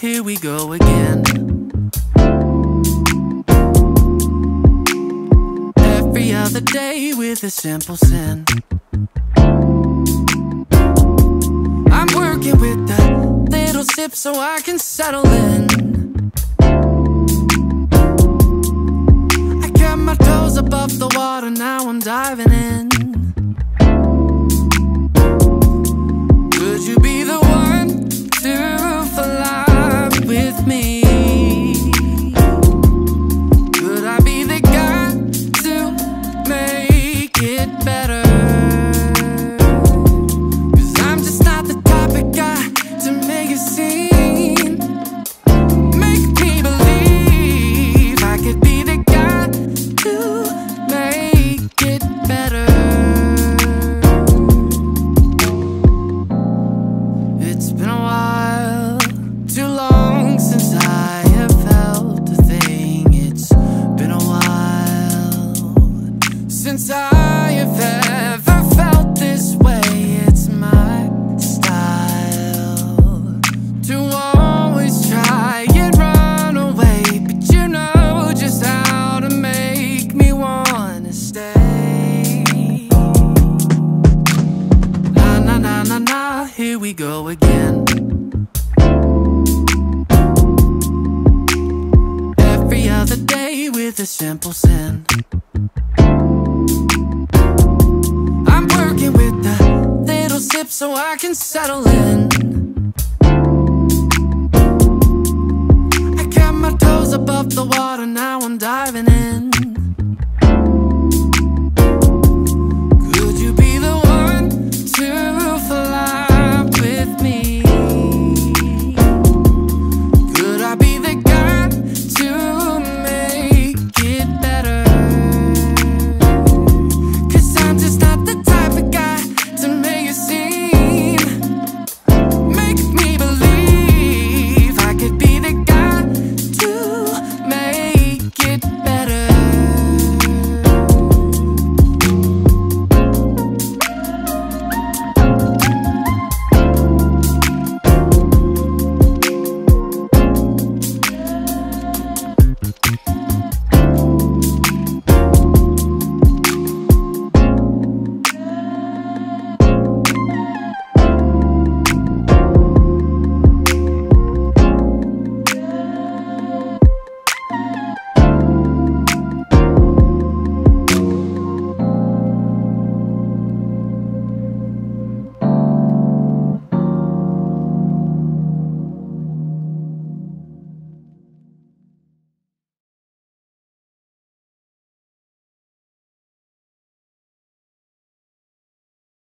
here we go again. Every other day with a simple sin. I'm working with a little sip so I can settle in. Since I have ever felt this way. It's my style to always try and run away, but you know just how to make me wanna stay. Na na na na na, here we go again. Every other day with a simple sin. I'm working with a little sip so I can settle in. I got my toes above the water, now I'm diving in.